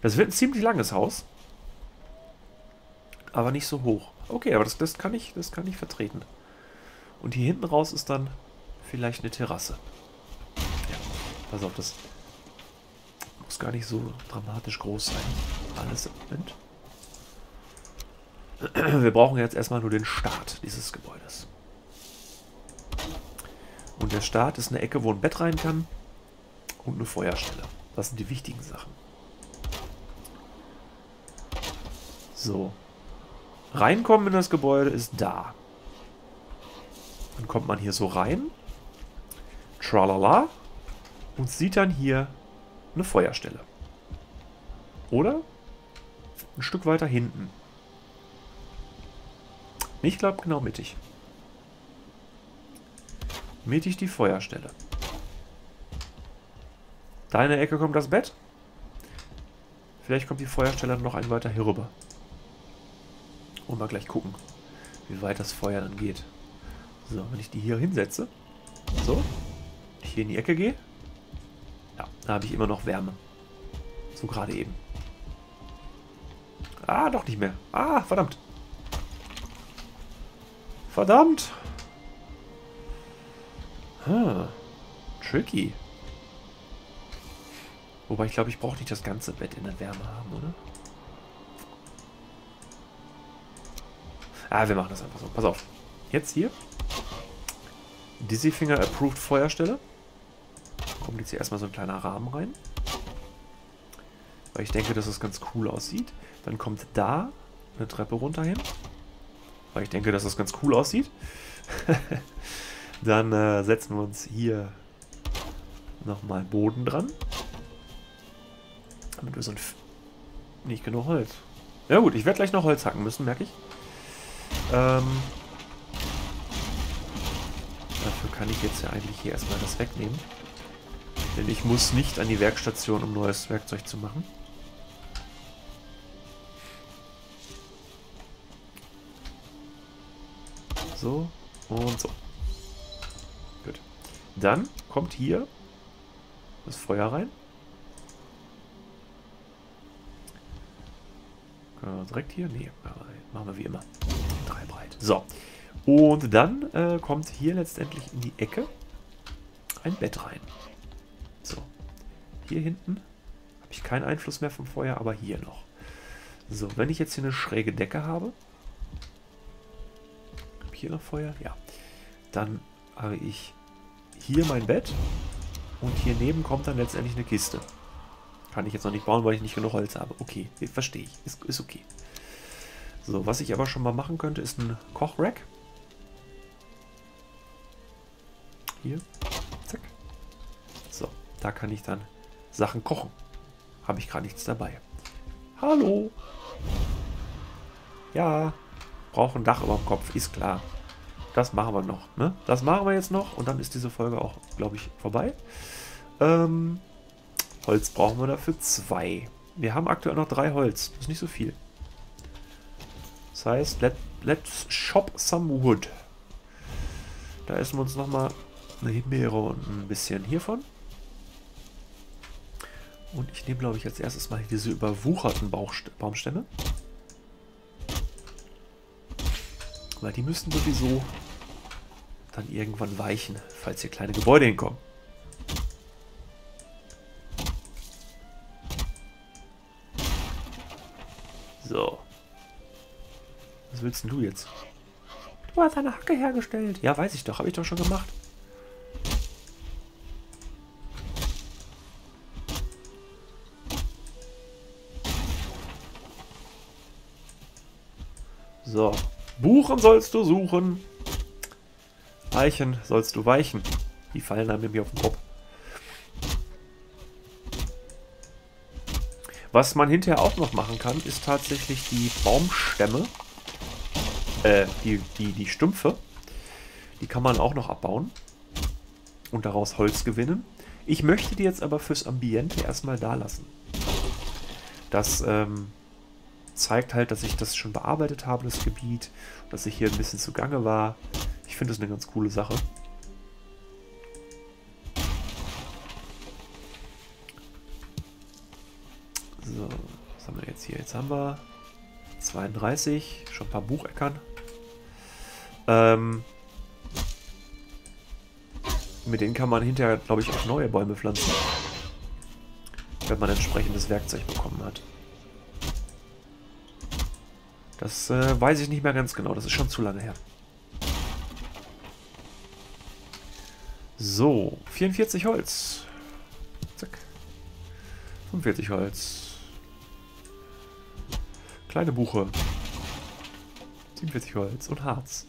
Das wird ein ziemlich langes Haus. Aber nicht so hoch. Okay, aber das, das, kann ich, das kann ich vertreten. Und hier hinten raus ist dann vielleicht eine Terrasse. Ja, pass auf, das muss gar nicht so dramatisch groß sein. Alles im Moment. Wir brauchen jetzt erstmal nur den Start dieses Gebäudes. Und der Start ist eine Ecke, wo ein Bett rein kann und eine Feuerstelle. Das sind die wichtigen Sachen. So. Reinkommen in das Gebäude ist da. Dann kommt man hier so rein. Tralala. Und sieht dann hier eine Feuerstelle. Oder ein Stück weiter hinten. Ich glaube genau mittig. Mittig die Feuerstelle. Deine Ecke kommt das Bett. Vielleicht kommt die Feuerstelle noch ein weiter hier rüber. Und mal gleich gucken, wie weit das Feuer dann geht. So, wenn ich die hier hinsetze. So. Hier in die Ecke gehe. Ja, da habe ich immer noch Wärme. So gerade eben. Ah, doch nicht mehr. Ah, verdammt. Verdammt. Hm. Tricky. Wobei ich glaube, ich brauche nicht das ganze Bett in der Wärme haben, oder? Ah, wir machen das einfach so. Pass auf. Jetzt hier. Dizzy Finger Approved Feuerstelle. Kommt jetzt hier erstmal so ein kleiner Rahmen rein. Weil ich denke, dass es ganz cool aussieht. Dann kommt da eine Treppe runter hin. Weil ich denke, dass das ganz cool aussieht. Dann äh, setzen wir uns hier nochmal Boden dran. Damit wir so ein... F nicht genug Holz. Ja gut, ich werde gleich noch Holz hacken müssen, merke ich. Ähm, dafür kann ich jetzt ja eigentlich hier erstmal das wegnehmen. Denn ich muss nicht an die Werkstation, um neues Werkzeug zu machen. So und so. Gut. Dann kommt hier das Feuer rein. direkt hier? Nee, machen wir wie immer. Drei breit. So. Und dann äh, kommt hier letztendlich in die Ecke ein Bett rein. Hier hinten habe ich keinen Einfluss mehr vom Feuer, aber hier noch. So, wenn ich jetzt hier eine schräge Decke habe, habe hier noch Feuer? Ja. Dann habe ich hier mein Bett und hier neben kommt dann letztendlich eine Kiste. Kann ich jetzt noch nicht bauen, weil ich nicht genug Holz habe. Okay, verstehe ich. Ist, ist okay. So, was ich aber schon mal machen könnte, ist ein Kochrack. Hier. Zack. So, da kann ich dann Sachen kochen. Habe ich gerade nichts dabei. Hallo. Ja, brauche ein Dach über dem Kopf, ist klar. Das machen wir noch, ne? Das machen wir jetzt noch und dann ist diese Folge auch, glaube ich, vorbei. Ähm, Holz brauchen wir dafür zwei. Wir haben aktuell noch drei Holz. Das ist nicht so viel. Das heißt, let, let's shop some wood. Da essen wir uns nochmal eine Himbeere und ein bisschen hiervon. Und ich nehme, glaube ich, als erstes mal diese überwucherten Baumstämme. Weil die müssten sowieso dann irgendwann weichen, falls hier kleine Gebäude hinkommen. So. Was willst denn du jetzt? Du hast eine Hacke hergestellt. Ja, weiß ich doch. Habe ich doch schon gemacht. So. Buchen sollst du suchen. Weichen sollst du weichen. Die fallen einem nämlich auf den Kopf. Was man hinterher auch noch machen kann, ist tatsächlich die Baumstämme, äh, die, die, die Stümpfe, die kann man auch noch abbauen und daraus Holz gewinnen. Ich möchte die jetzt aber fürs Ambiente erstmal da lassen. Das ähm, zeigt halt, dass ich das schon bearbeitet habe, das Gebiet, dass ich hier ein bisschen zugange war. Ich finde das eine ganz coole Sache. So. Jetzt hier, jetzt haben wir 32, schon ein paar Bucheckern. Ähm, mit denen kann man hinterher, glaube ich, auch neue Bäume pflanzen. Wenn man entsprechendes Werkzeug bekommen hat. Das äh, weiß ich nicht mehr ganz genau. Das ist schon zu lange her. So, 44 Holz. Zack. 45 Holz. Kleine Buche. 47 Holz und Harz.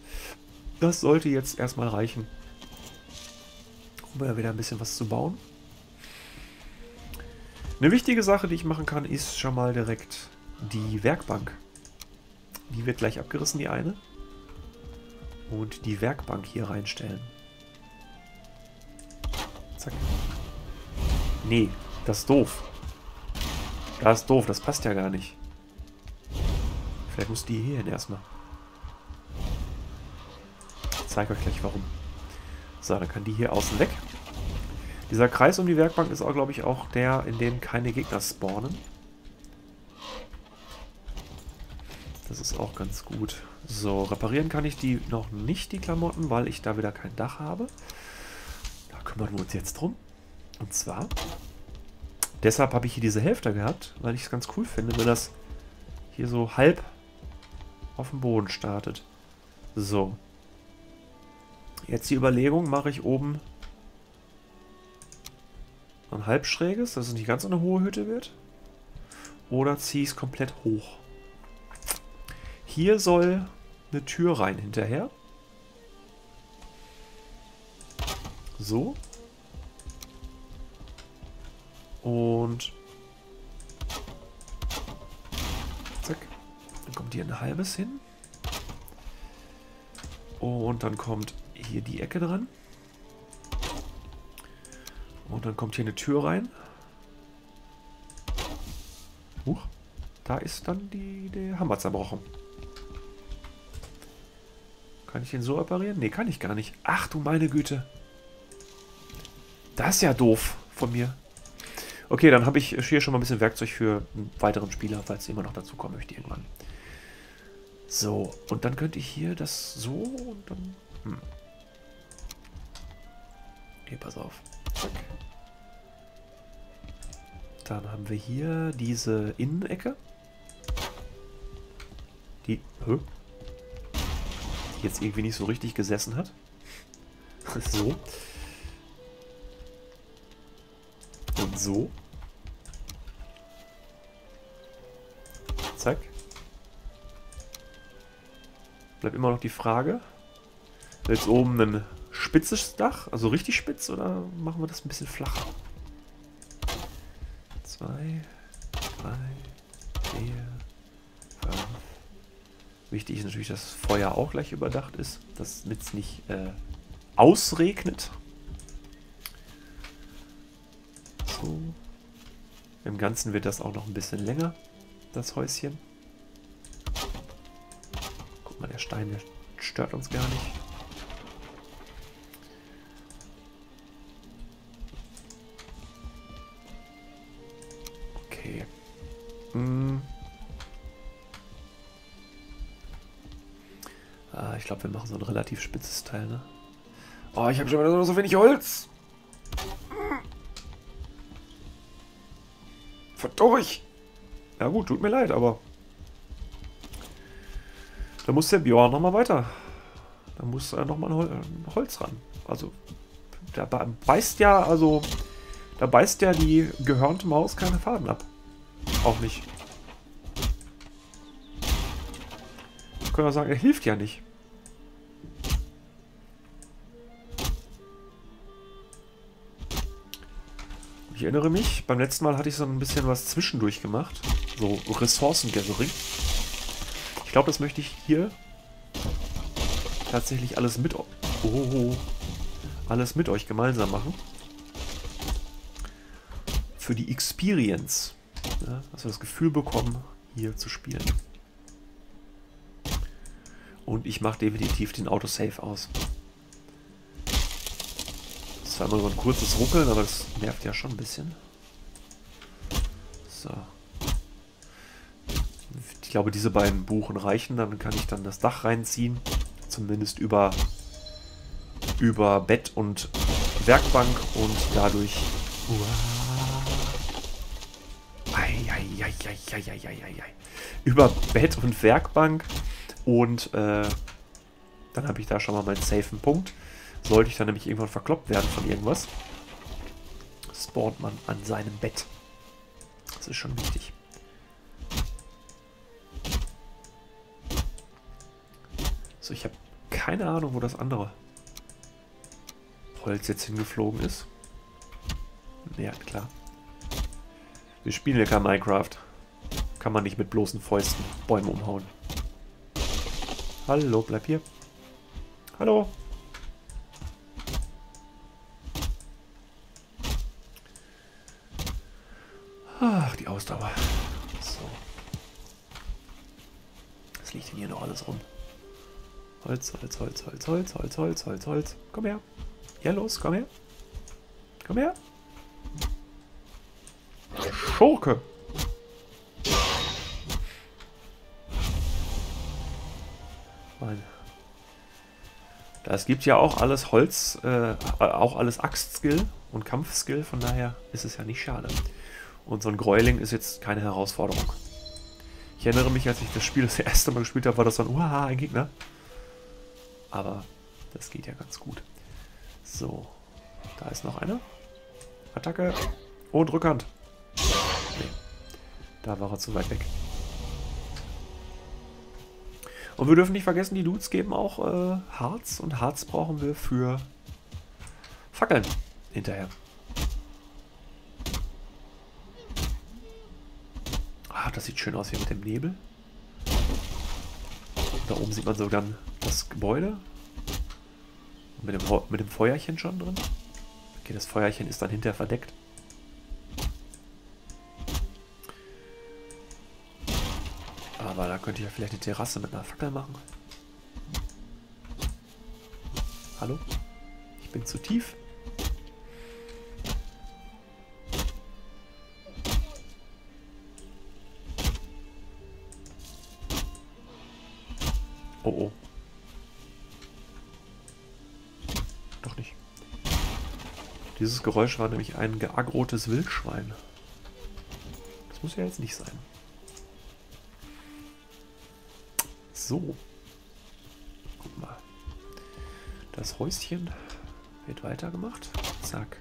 Das sollte jetzt erstmal reichen, um wieder ein bisschen was zu bauen. Eine wichtige Sache, die ich machen kann, ist schon mal direkt die Werkbank. Die wird gleich abgerissen, die eine. Und die Werkbank hier reinstellen. Zack. Nee, das ist doof. Das ist doof, das passt ja gar nicht. Vielleicht muss die hier hin erstmal. Ich zeige euch gleich warum. So, dann kann die hier außen weg. Dieser Kreis um die Werkbank ist auch, glaube ich, auch der, in dem keine Gegner spawnen. Das ist auch ganz gut. So, reparieren kann ich die noch nicht, die Klamotten, weil ich da wieder kein Dach habe. Da kümmern wir uns jetzt drum. Und zwar, deshalb habe ich hier diese Hälfte gehabt, weil ich es ganz cool finde, wenn das hier so halb auf dem Boden startet. So. Jetzt die Überlegung, mache ich oben ein halbschräges, dass es nicht ganz eine hohe Hütte wird. Oder ziehe ich es komplett hoch. Hier soll eine Tür rein hinterher. So. Und zack. Dann kommt hier ein halbes hin. Und dann kommt hier die Ecke dran. Und dann kommt hier eine Tür rein. Huch. Da ist dann die, der Hammer zerbrochen. Kann ich den so reparieren? Ne, kann ich gar nicht. Ach du meine Güte. Das ist ja doof von mir. Okay, dann habe ich hier schon mal ein bisschen Werkzeug für einen weiteren Spieler, falls er immer noch dazu kommen möchte irgendwann. So, und dann könnte ich hier das so und dann... Hm. Okay, pass auf. Zack. Dann haben wir hier diese Innenecke. Die... Hä? Jetzt irgendwie nicht so richtig gesessen hat. so. Und so. Zack. Bleibt immer noch die Frage. Jetzt oben ein spitzes Dach, also richtig spitz, oder machen wir das ein bisschen flacher? Zwei, drei, vier, fünf, Wichtig ist natürlich, dass das Feuer auch gleich überdacht ist, damit es nicht äh, ausregnet. So. Im Ganzen wird das auch noch ein bisschen länger, das Häuschen. Guck mal, der Stein, der stört uns gar nicht. Okay. Hm. Ich glaube, wir machen so ein relativ spitzes Teil, ne? Oh, ich habe schon wieder so wenig Holz. Verdurch. Ja gut, tut mir leid, aber... Da muss der Björn nochmal weiter. Da muss er nochmal ein, Hol ein Holz ran. Also, da beißt ja, also... Da beißt ja die gehörnte Maus keine Faden ab. Auch nicht. können wir sagen, er hilft ja nicht. Ich erinnere mich, beim letzten Mal hatte ich so ein bisschen was zwischendurch gemacht. So Ressourcen-Gathering. Ich glaube, das möchte ich hier tatsächlich alles mit, oh, alles mit euch gemeinsam machen. Für die Experience. Ja, dass wir das Gefühl bekommen, hier zu spielen. Und ich mache definitiv den Autosave aus. Das war immer so ein kurzes Ruckeln, aber das nervt ja schon ein bisschen. So. glaube, diese beiden Buchen reichen. Dann kann ich dann das Dach reinziehen. Zumindest über, über Bett und Werkbank und dadurch... Über Bett und Werkbank und äh, dann habe ich da schon mal meinen safen Punkt. Sollte ich dann nämlich irgendwann verkloppt werden von irgendwas, spawnt man an seinem Bett. Das ist schon wichtig. So, ich habe keine Ahnung, wo das andere Holz jetzt hingeflogen ist. Ja, klar. Wir spielen ja kein Minecraft. Kann man nicht mit bloßen Fäusten Bäume umhauen. Hallo, bleib hier. Hallo. Ach, die Ausdauer. So. Was liegt denn hier noch alles rum? Holz, Holz, Holz, Holz, Holz, Holz, Holz, Holz, Holz. Komm her. Ja, los, komm her. Komm her. Schurke. Mein. Das gibt ja auch alles Holz, äh, auch alles Axt-Skill und Kampf-Skill, von daher ist es ja nicht schade. Und so ein Gräuling ist jetzt keine Herausforderung. Ich erinnere mich, als ich das Spiel das erste Mal gespielt habe, war das dann, uhaha, ein Gegner. Aber das geht ja ganz gut. So, da ist noch einer. Attacke und Rückhand. Nee, da war er zu weit weg. Und wir dürfen nicht vergessen, die Dudes geben auch äh, Harz. Und Harz brauchen wir für Fackeln hinterher. Das sieht schön aus hier mit dem Nebel. Da oben sieht man so dann das Gebäude. Mit dem, mit dem Feuerchen schon drin. Okay, das Feuerchen ist dann hinterher verdeckt. Aber da könnte ich ja vielleicht eine Terrasse mit einer Fackel machen. Hallo? Ich bin zu tief. Dieses Geräusch war nämlich ein geagrotes Wildschwein. Das muss ja jetzt nicht sein. So. Guck mal. Das Häuschen wird weitergemacht. Zack.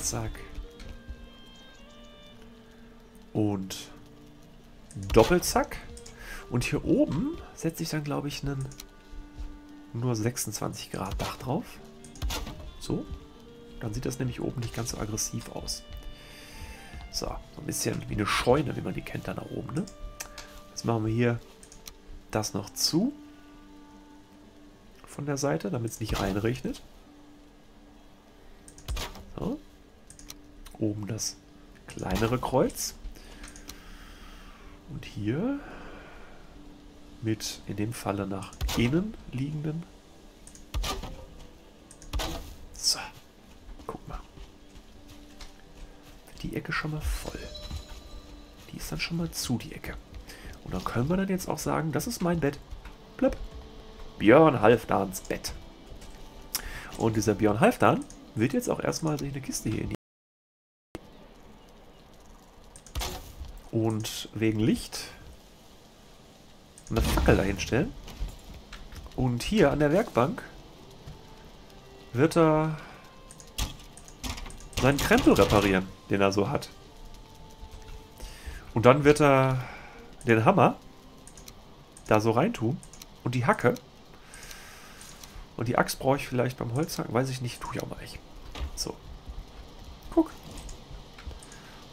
Zack. Und Doppelzack. Und hier oben setze ich dann, glaube ich, einen nur 26 Grad Dach drauf. So. Dann sieht das nämlich oben nicht ganz so aggressiv aus. So, so ein bisschen wie eine Scheune, wie man die kennt, da nach oben, ne? Jetzt machen wir hier das noch zu. Von der Seite, damit es nicht reinregnet. So. Oben das kleinere Kreuz. Und hier mit in dem Falle nach innen liegenden. So, guck mal. Die Ecke schon mal voll. Die ist dann schon mal zu, die Ecke. Und dann können wir dann jetzt auch sagen, das ist mein Bett. Blöpp. Björn Halfdans Bett. Und dieser Björn Halfdan wird jetzt auch erstmal sich eine Kiste hier in die... Und wegen Licht eine Fackel dahinstellen. Und hier an der Werkbank wird er seinen Krempel reparieren, den er so hat. Und dann wird er den Hammer da so reintun und die Hacke. Und die Axt brauche ich vielleicht beim Holzhacken, weiß ich nicht, tue ich auch mal nicht. So. Guck.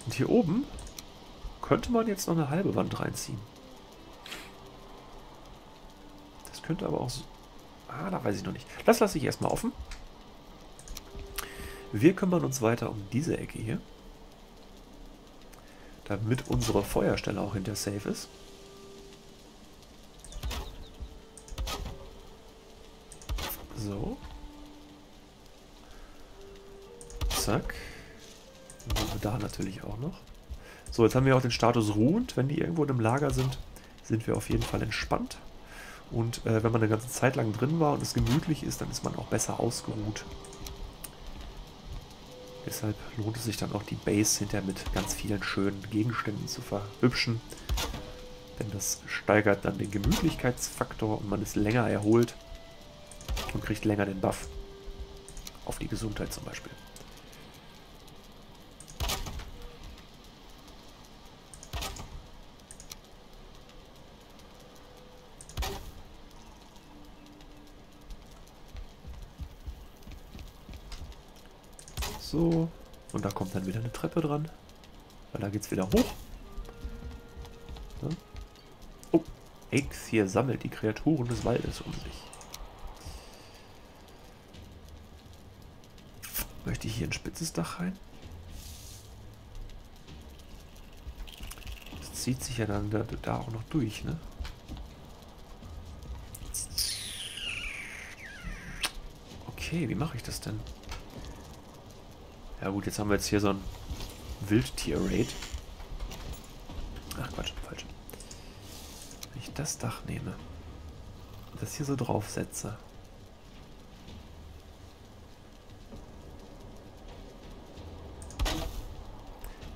Und hier oben könnte man jetzt noch eine halbe Wand reinziehen. Das könnte aber auch so... Ah, da weiß ich noch nicht. Das lasse ich erstmal offen. Wir kümmern uns weiter um diese Ecke hier damit unsere Feuerstelle auch hinter safe ist. So. Zack. Wir da natürlich auch noch. So, jetzt haben wir auch den Status ruhend. Wenn die irgendwo einem Lager sind, sind wir auf jeden Fall entspannt. Und äh, wenn man eine ganze Zeit lang drin war und es gemütlich ist, dann ist man auch besser ausgeruht. Deshalb lohnt es sich dann auch die Base hinterher mit ganz vielen schönen Gegenständen zu verhübschen. Denn das steigert dann den Gemütlichkeitsfaktor und man ist länger erholt und kriegt länger den Buff. Auf die Gesundheit zum Beispiel. So. Und da kommt dann wieder eine Treppe dran. Weil da geht's wieder hoch. Ja. Oh, X hier sammelt die Kreaturen des Waldes um sich. Möchte ich hier ein spitzes Dach rein? Das zieht sich ja dann da, da auch noch durch, ne? Okay, wie mache ich das denn? Ja gut, jetzt haben wir jetzt hier so ein Wildtier-Raid. Ach Quatsch, falsch. Wenn ich das Dach nehme und das hier so draufsetze.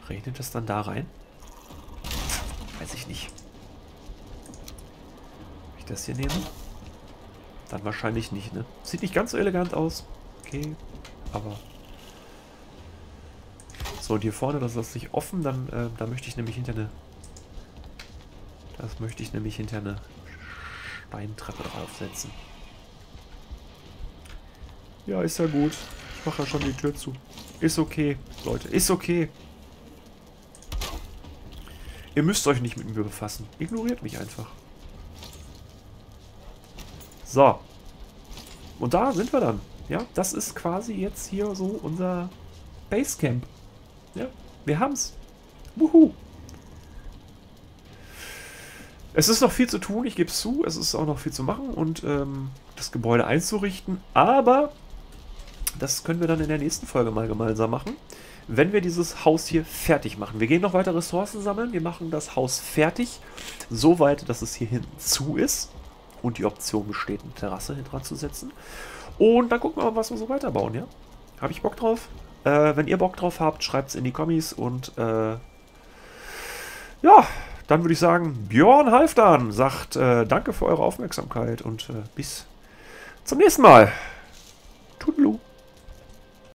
Regnet das dann da rein? Weiß ich nicht. Wenn ich das hier nehme? Dann wahrscheinlich nicht, ne? Sieht nicht ganz so elegant aus. Okay, aber so, und hier vorne, das lässt sich offen, dann äh, da möchte ich nämlich hinter eine... Das möchte ich nämlich hinter eine Steintreppe draufsetzen. Ja, ist ja gut. Ich mache ja schon die Tür zu. Ist okay, Leute, ist okay. Ihr müsst euch nicht mit mir befassen. Ignoriert mich einfach. So. Und da sind wir dann. Ja, das ist quasi jetzt hier so unser Basecamp. Ja, wir haben's. Wuhu. Es ist noch viel zu tun, ich gebe es zu. Es ist auch noch viel zu machen und ähm, das Gebäude einzurichten. Aber das können wir dann in der nächsten Folge mal gemeinsam machen. Wenn wir dieses Haus hier fertig machen. Wir gehen noch weiter Ressourcen sammeln. Wir machen das Haus fertig. So weit, dass es hier hinten zu ist. Und die Option besteht, eine Terrasse dran zu setzen. Und dann gucken wir mal, was wir so weiterbauen, ja? Habe ich Bock drauf? Äh, wenn ihr Bock drauf habt, schreibt es in die Kommis und äh, ja, dann würde ich sagen, Björn Halfdan sagt äh, danke für eure Aufmerksamkeit und äh, bis zum nächsten Mal.